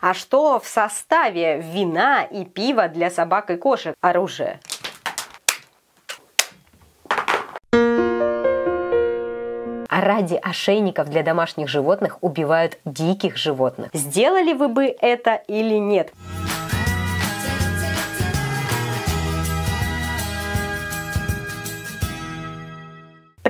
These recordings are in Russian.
А что в составе вина и пива для собак и кошек? Оружие. А ради ошейников для домашних животных убивают диких животных. Сделали вы бы это или нет?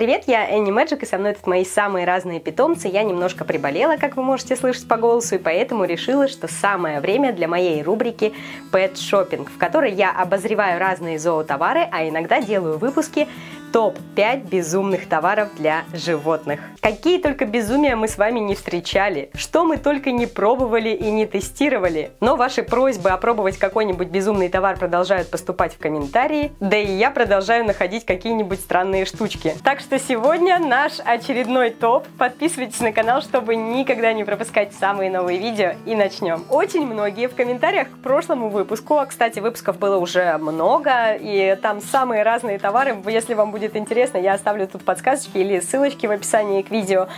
Привет, я Энни Мэджик, и со мной тут мои самые разные питомцы. Я немножко приболела, как вы можете слышать по голосу, и поэтому решила, что самое время для моей рубрики Pet Shopping, в которой я обозреваю разные зоотовары, а иногда делаю выпуски топ-5 безумных товаров для животных. Какие только безумия мы с вами не встречали, что мы только не пробовали и не тестировали. Но ваши просьбы опробовать какой-нибудь безумный товар продолжают поступать в комментарии, да и я продолжаю находить какие-нибудь странные штучки. Так что сегодня наш очередной топ. Подписывайтесь на канал, чтобы никогда не пропускать самые новые видео и начнем. Очень многие в комментариях к прошлому выпуску, а кстати выпусков было уже много, и там самые разные товары, если вам будет будет интересно, я оставлю тут подсказочки или ссылочки в описании к видео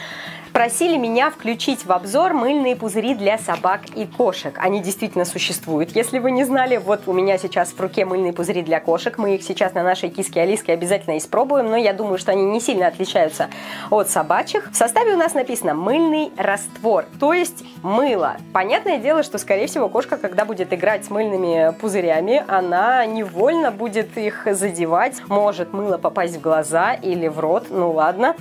просили меня включить в обзор мыльные пузыри для собак и кошек. Они действительно существуют, если вы не знали. Вот у меня сейчас в руке мыльные пузыри для кошек. Мы их сейчас на нашей киске Алиске обязательно испробуем, но я думаю, что они не сильно отличаются от собачьих. В составе у нас написано мыльный раствор, то есть мыло. Понятное дело, что, скорее всего, кошка, когда будет играть с мыльными пузырями, она невольно будет их задевать. Может мыло попасть в глаза или в рот, ну ладно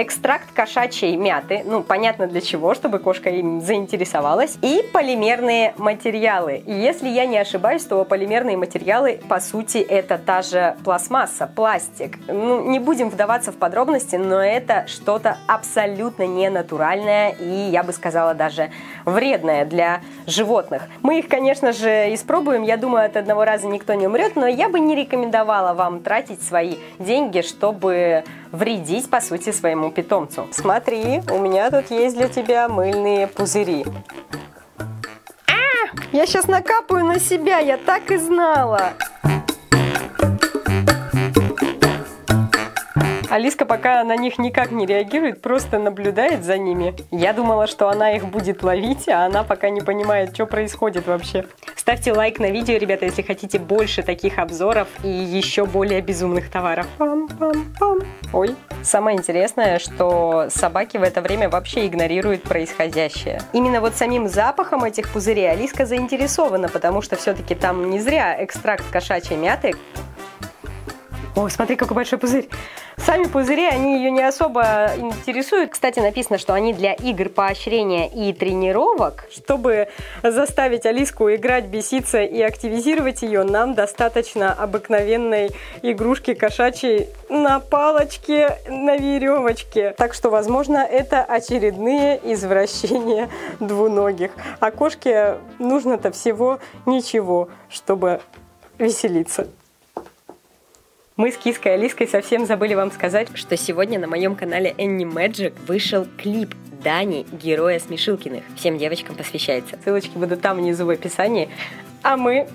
экстракт кошачьей мяты, ну, понятно для чего, чтобы кошка им заинтересовалась, и полимерные материалы. И если я не ошибаюсь, то полимерные материалы, по сути, это та же пластмасса, пластик. Ну, не будем вдаваться в подробности, но это что-то абсолютно ненатуральное и, я бы сказала, даже вредное для животных. Мы их, конечно же, испробуем. Я думаю, от одного раза никто не умрет, но я бы не рекомендовала вам тратить свои деньги, чтобы вредить, по сути, своему питомцу. Смотри, у меня тут есть для тебя мыльные пузыри. А, я сейчас накапаю на себя, я так и знала. Алиска пока на них никак не реагирует, просто наблюдает за ними. Я думала, что она их будет ловить, а она пока не понимает, что происходит вообще. Ставьте лайк на видео, ребята, если хотите больше таких обзоров и еще более безумных товаров. Пам-пам-пам. Ой, самое интересное, что собаки в это время вообще игнорируют происходящее. Именно вот самим запахом этих пузырей Алиска заинтересована, потому что все-таки там не зря экстракт кошачьей мяты. Ой, смотри, какой большой пузырь. Сами пузыри, они ее не особо интересуют. Кстати, написано, что они для игр поощрения и тренировок. Чтобы заставить Алиску играть, беситься и активизировать ее, нам достаточно обыкновенной игрушки кошачьей на палочке, на веревочке. Так что, возможно, это очередные извращения двуногих. А кошке нужно-то всего ничего, чтобы веселиться. Мы с Киской Алиской совсем забыли вам сказать, что сегодня на моем канале Annie Magic вышел клип Дани, героя Смешилкиных. Всем девочкам посвящается. Ссылочки будут там внизу в описании. А мы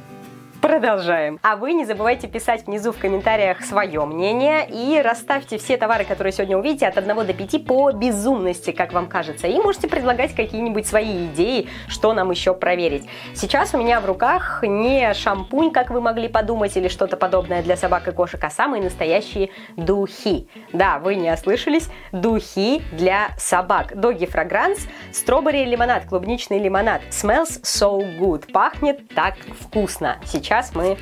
Продолжаем. А вы не забывайте писать внизу в комментариях свое мнение и расставьте все товары, которые сегодня увидите, от 1 до 5 по безумности, как вам кажется. И можете предлагать какие-нибудь свои идеи, что нам еще проверить. Сейчас у меня в руках не шампунь, как вы могли подумать, или что-то подобное для собак и кошек, а самые настоящие духи. Да, вы не ослышались, духи для собак. Doggy Fragrance, стробери лимонад, клубничный лимонад. Smells so good. Пахнет так вкусно. Сейчас сейчас мы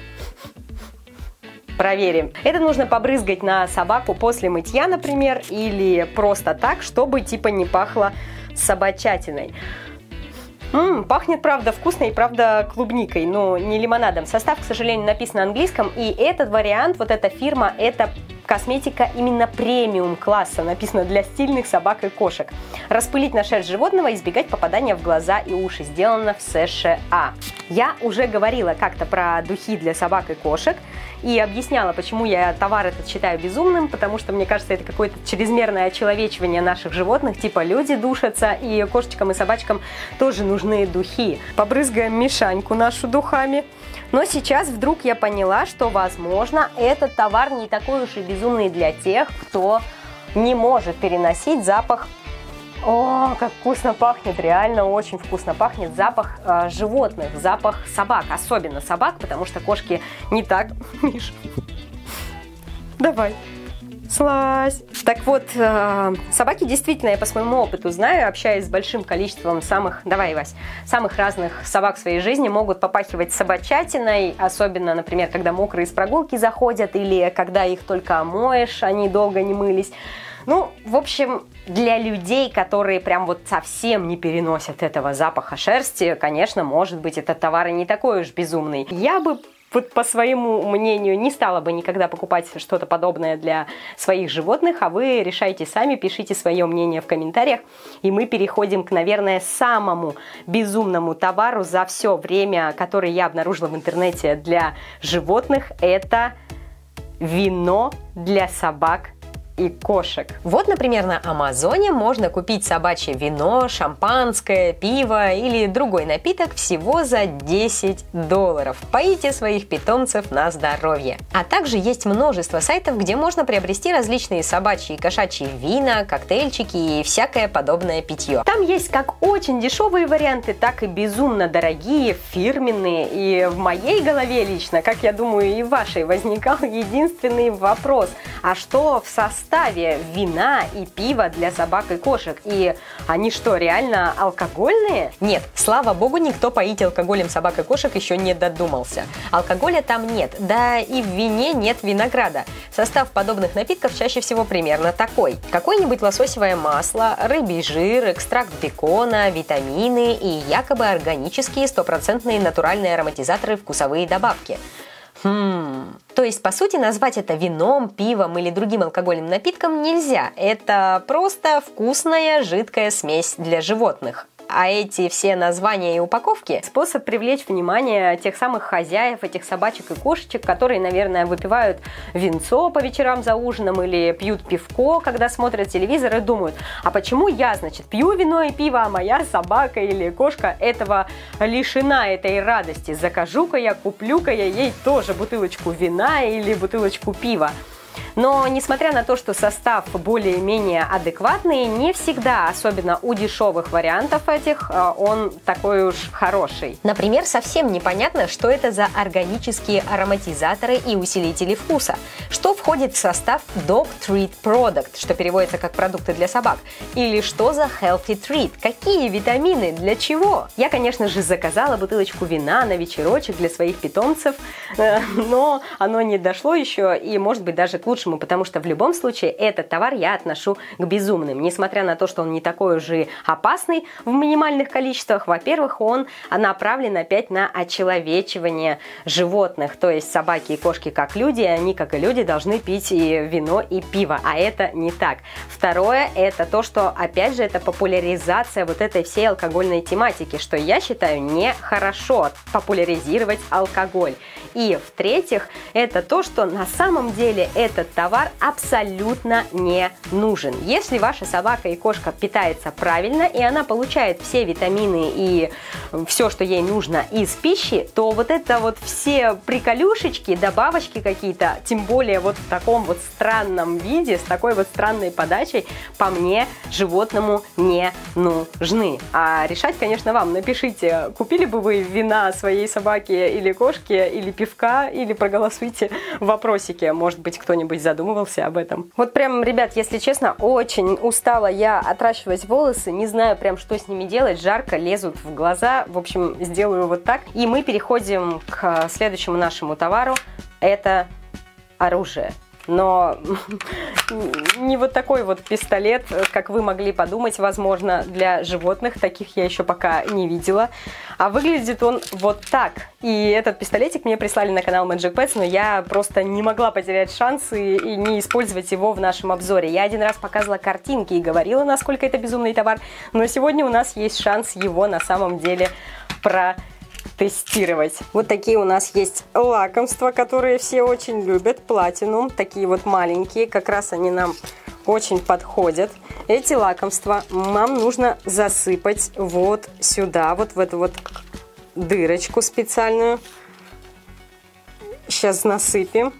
проверим. Это нужно побрызгать на собаку после мытья, например, или просто так, чтобы типа не пахло собачатиной. Ммм, пахнет, правда, вкусно и, правда, клубникой, но не лимонадом. Состав, к сожалению, написан на английском, и этот вариант, вот эта фирма, это косметика именно премиум класса, написано для стильных собак и кошек. Распылить на шерсть животного, избегать попадания в глаза и уши. Сделано в США. Я уже говорила как-то про духи для собак и кошек и объясняла, почему я товар этот считаю безумным, потому что мне кажется, это какое-то чрезмерное очеловечивание наших животных, типа люди душатся, и кошечкам и собачкам тоже нужны духи. Побрызгаем мешаньку нашу духами. Но сейчас вдруг я поняла, что, возможно, этот товар не такой уж и безумный для тех, кто не может переносить запах О, как вкусно пахнет, реально очень вкусно пахнет. Запах э, животных, запах собак, особенно собак, потому что кошки не так... Миш, давай, слазь. Так вот, э, собаки действительно, я по своему опыту знаю, общаясь с большим количеством самых, давай, Вась, самых разных собак в своей жизни, могут попахивать собачатиной, особенно, например, когда мокрые с прогулки заходят или когда их только моешь, они долго не мылись. Ну, в общем, для людей, которые прям вот совсем не переносят этого запаха шерсти, конечно, может быть, этот товар и не такой уж безумный. Я бы вот по своему мнению не стала бы никогда покупать что-то подобное для своих животных, а вы решайте сами, пишите свое мнение в комментариях, и мы переходим к, наверное, самому безумному товару за все время, который я обнаружила в интернете для животных, это вино для собак и кошек. Вот, например, на Амазоне можно купить собачье вино, шампанское, пиво или другой напиток всего за 10 долларов. Поите своих питомцев на здоровье. А также есть множество сайтов, где можно приобрести различные собачьи и кошачьи вина, коктейльчики и всякое подобное питье. Там есть как очень дешевые варианты, так и безумно дорогие, фирменные. И в моей голове лично, как я думаю и в вашей, возникал единственный вопрос. А что в составе вина и пива для собак и кошек. И они что, реально алкогольные? Нет, слава богу, никто поить алкоголем собак и кошек еще не додумался. Алкоголя там нет, да и в вине нет винограда. Состав подобных напитков чаще всего примерно такой. Какое-нибудь лососевое масло, рыбий жир, экстракт бекона, витамины и якобы органические стопроцентные натуральные ароматизаторы вкусовые добавки. Хм. То есть, по сути, назвать это вином, пивом или другим алкогольным напитком нельзя. Это просто вкусная жидкая смесь для животных а эти все названия и упаковки – способ привлечь внимание тех самых хозяев, этих собачек и кошечек, которые, наверное, выпивают винцо по вечерам за ужином или пьют пивко, когда смотрят телевизор и думают, а почему я, значит, пью вино и пиво, а моя собака или кошка этого лишена этой радости? Закажу-ка я, куплю-ка я ей тоже бутылочку вина или бутылочку пива. Но несмотря на то, что состав более-менее адекватный, не всегда, особенно у дешевых вариантов этих, э, он такой уж хороший. Например, совсем непонятно, что это за органические ароматизаторы и усилители вкуса. Что входит в состав Dog Treat Product, что переводится как продукты для собак, или что за Healthy Treat, какие витамины, для чего. Я, конечно же, заказала бутылочку вина на вечерочек для своих питомцев, э, но оно не дошло еще и, может быть, даже к лучшему, потому что в любом случае этот товар я отношу к безумным. Несмотря на то, что он не такой уже опасный в минимальных количествах, во-первых, он направлен опять на очеловечивание животных, то есть собаки и кошки как люди, они как и люди должны пить и вино, и пиво, а это не так. Второе, это то, что опять же это популяризация вот этой всей алкогольной тематики, что я считаю нехорошо популяризировать алкоголь. И в-третьих, это то, что на самом деле этот товар абсолютно не нужен. Если ваша собака и кошка питается правильно, и она получает все витамины и все, что ей нужно из пищи, то вот это вот все приколюшечки, добавочки какие-то, тем более вот в таком вот странном виде, с такой вот странной подачей, по мне, животному не нужны. А решать, конечно, вам. Напишите, купили бы вы вина своей собаке или кошке, или пивка, или проголосуйте в вопросике. Может быть, кто-нибудь задумывался об этом. Вот прям, ребят, если честно, очень устала я отращивать волосы. Не знаю прям, что с ними делать. Жарко, лезут в глаза. В общем, сделаю вот так. И мы переходим к следующему нашему товару. Это оружие но не вот такой вот пистолет, как вы могли подумать, возможно, для животных, таких я еще пока не видела. А выглядит он вот так. И этот пистолетик мне прислали на канал Magic Pets, но я просто не могла потерять шанс и, и не использовать его в нашем обзоре. Я один раз показывала картинки и говорила, насколько это безумный товар, но сегодня у нас есть шанс его на самом деле про тестировать. Вот такие у нас есть лакомства, которые все очень любят. Платинум, такие вот маленькие, как раз они нам очень подходят. Эти лакомства нам нужно засыпать вот сюда, вот в эту вот дырочку специальную. Сейчас насыпем.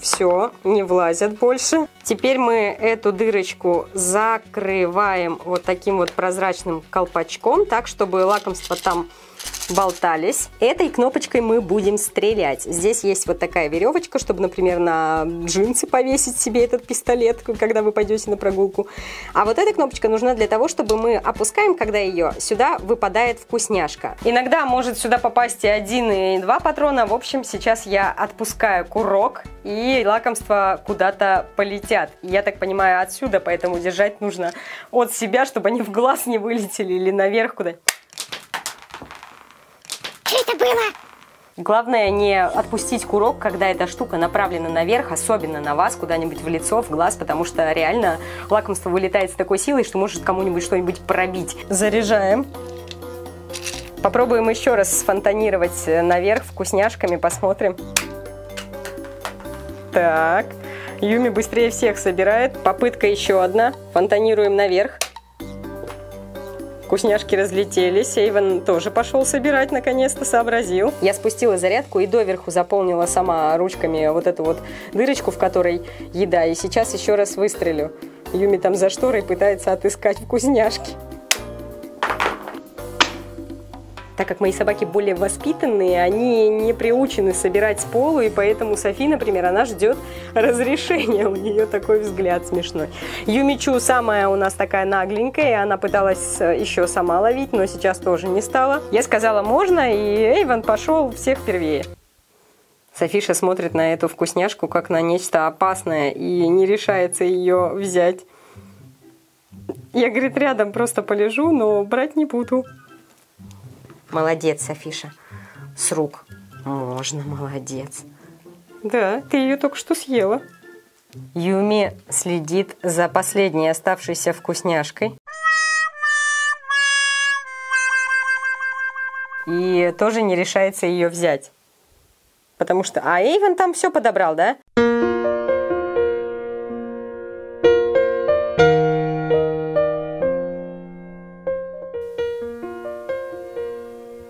Все, не влазят больше. Теперь мы эту дырочку закрываем вот таким вот прозрачным колпачком, так, чтобы лакомство там болтались. Этой кнопочкой мы будем стрелять. Здесь есть вот такая веревочка, чтобы, например, на джинсы повесить себе этот пистолет, когда вы пойдете на прогулку. А вот эта кнопочка нужна для того, чтобы мы опускаем, когда ее, сюда выпадает вкусняшка. Иногда может сюда попасть и один, и два патрона. В общем, сейчас я отпускаю курок, и лакомства куда-то полетят. Я так понимаю, отсюда, поэтому держать нужно от себя, чтобы они в глаз не вылетели или наверх куда это было? Главное не отпустить курок, когда эта штука направлена наверх, особенно на вас, куда-нибудь в лицо, в глаз, потому что реально лакомство вылетает с такой силой, что может кому-нибудь что-нибудь пробить. Заряжаем. Попробуем еще раз сфонтанировать наверх вкусняшками, посмотрим. Так, Юми быстрее всех собирает. Попытка еще одна. Фонтанируем наверх. Вкусняшки разлетелись. Эйвен тоже пошел собирать, наконец-то сообразил. Я спустила зарядку и доверху заполнила сама ручками вот эту вот дырочку, в которой еда. И сейчас еще раз выстрелю. Юми там за шторой пытается отыскать вкусняшки. Так как мои собаки более воспитанные, они не приучены собирать с полу, и поэтому Софи, например, она ждет разрешения. У нее такой взгляд смешной. Юмичу самая у нас такая нагленькая, и она пыталась э, еще сама ловить, но сейчас тоже не стала. Я сказала, можно, и Эйвен пошел всех первее. Софиша смотрит на эту вкусняшку как на нечто опасное и не решается ее взять. Я, говорит, рядом просто полежу, но брать не буду. Молодец, Софиша. С рук. Можно, молодец. Да, ты ее только что съела. Юми следит за последней оставшейся вкусняшкой. И тоже не решается ее взять. Потому что... А Эйвен там все подобрал, да?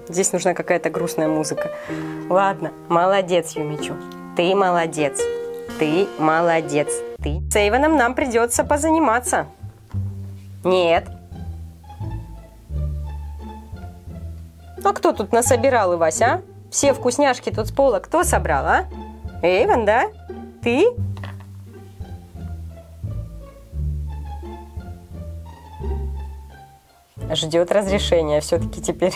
Здесь нужна какая-то грустная музыка. Ладно, молодец, Юмичу. Ты молодец. Ты молодец. Ты. С Эйвеном нам придется позаниматься. Нет. А кто тут насобирал, Ивась, а? Все вкусняшки тут с пола кто собрал, а? Эйвен, да? Ты? Ждет разрешения все-таки теперь.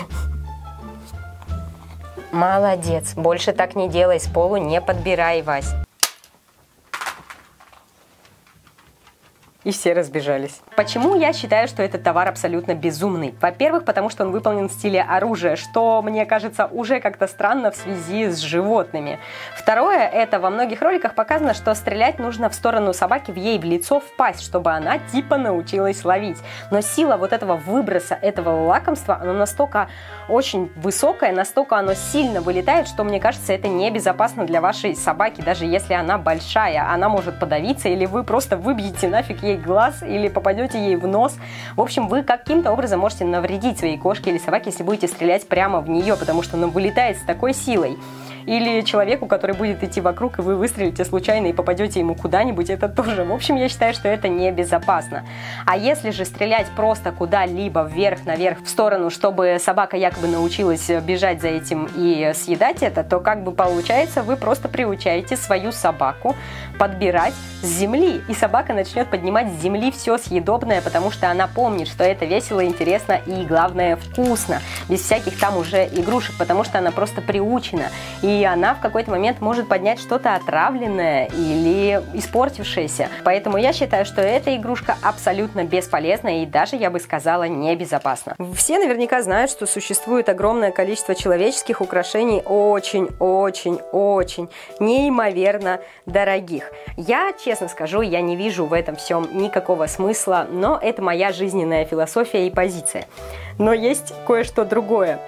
Молодец. Больше так не делай, с полу не подбирай, Вась. И все разбежались. Почему я считаю, что этот товар абсолютно безумный? Во-первых, потому что он выполнен в стиле оружия, что, мне кажется, уже как-то странно в связи с животными. Второе, это во многих роликах показано, что стрелять нужно в сторону собаки, в ей в лицо, в пасть, чтобы она типа научилась ловить. Но сила вот этого выброса, этого лакомства, она настолько очень высокая, настолько оно сильно вылетает, что, мне кажется, это небезопасно для вашей собаки, даже если она большая. Она может подавиться, или вы просто выбьете нафиг ей ей глаз или попадете ей в нос. В общем, вы каким-то образом можете навредить своей кошке или собаке, если будете стрелять прямо в нее, потому что она вылетает с такой силой или человеку, который будет идти вокруг, и вы выстрелите случайно и попадете ему куда-нибудь, это тоже. В общем, я считаю, что это небезопасно. А если же стрелять просто куда-либо вверх, наверх, в сторону, чтобы собака якобы научилась бежать за этим и съедать это, то как бы получается, вы просто приучаете свою собаку подбирать с земли, и собака начнет поднимать с земли все съедобное, потому что она помнит, что это весело, интересно и, главное, вкусно, без всяких там уже игрушек, потому что она просто приучена. И и она в какой-то момент может поднять что-то отравленное или испортившееся. Поэтому я считаю, что эта игрушка абсолютно бесполезна и даже, я бы сказала, небезопасна. Все наверняка знают, что существует огромное количество человеческих украшений очень-очень-очень неимоверно дорогих. Я, честно скажу, я не вижу в этом всем никакого смысла, но это моя жизненная философия и позиция. Но есть кое-что другое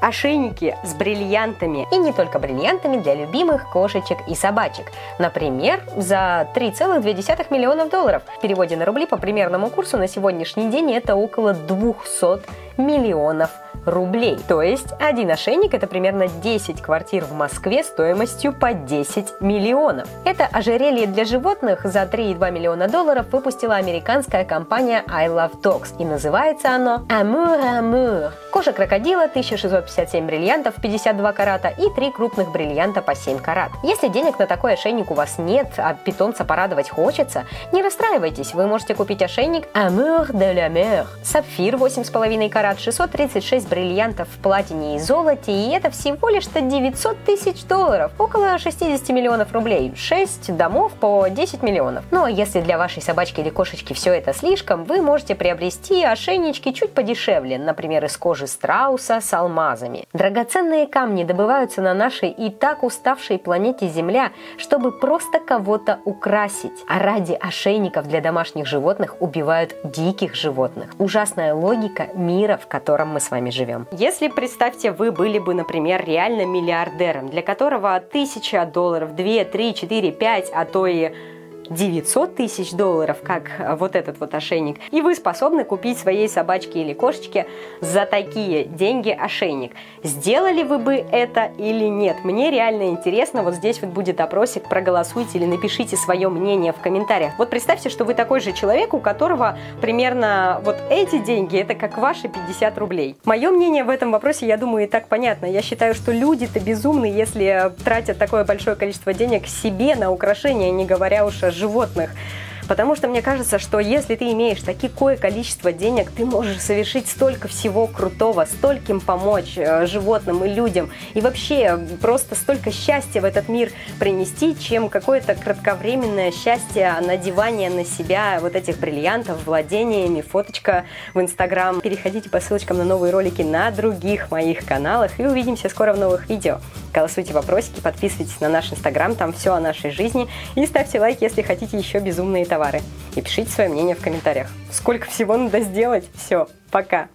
ошейники с бриллиантами. И не только бриллиантами для любимых кошечек и собачек. Например, за 3,2 миллионов долларов. В переводе на рубли по примерному курсу на сегодняшний день это около 200 миллионов рублей. То есть один ошейник это примерно 10 квартир в Москве стоимостью по 10 миллионов. Это ожерелье для животных за 3,2 миллиона долларов выпустила американская компания I Love Dogs и называется оно Amour Amour. Кожа крокодила, 1657 бриллиантов, 52 карата и 3 крупных бриллианта по 7 карат. Если денег на такой ошейник у вас нет, а питомца порадовать хочется, не расстраивайтесь, вы можете купить ошейник Amour de la Mer. Сапфир 8,5 карат, 636 бриллиантов в платине и золоте, и это всего лишь-то 900 тысяч долларов, около 60 миллионов рублей, 6 домов по 10 миллионов. Ну а если для вашей собачки или кошечки все это слишком, вы можете приобрести ошейнички чуть подешевле, например, из кожи страуса с алмазами. Драгоценные камни добываются на нашей и так уставшей планете Земля, чтобы просто кого-то украсить. А ради ошейников для домашних животных убивают диких животных. Ужасная логика мира, в котором мы с вами живем. Если, представьте, вы были бы, например, реально миллиардером, для которого тысяча долларов, две, три, четыре, пять, а то и 900 тысяч долларов, как э, вот этот вот ошейник, и вы способны купить своей собачке или кошечке за такие деньги ошейник. Сделали вы бы это или нет? Мне реально интересно, вот здесь вот будет опросик, проголосуйте или напишите свое мнение в комментариях. Вот представьте, что вы такой же человек, у которого примерно вот эти деньги, это как ваши 50 рублей. Мое мнение в этом вопросе, я думаю, и так понятно. Я считаю, что люди-то безумны, если тратят такое большое количество денег себе на украшения, не говоря уж о животных. Потому что мне кажется, что если ты имеешь такое количество денег, ты можешь совершить столько всего крутого, стольким помочь э, животным и людям, и вообще просто столько счастья в этот мир принести, чем какое-то кратковременное счастье надевания на себя вот этих бриллиантов, владениями, фоточка в Инстаграм. Переходите по ссылочкам на новые ролики на других моих каналах и увидимся скоро в новых видео. Голосуйте вопросики, подписывайтесь на наш Инстаграм, там все о нашей жизни, и ставьте лайк, если хотите еще безумные товары товары. И пишите свое мнение в комментариях. Сколько всего надо сделать? Все, пока!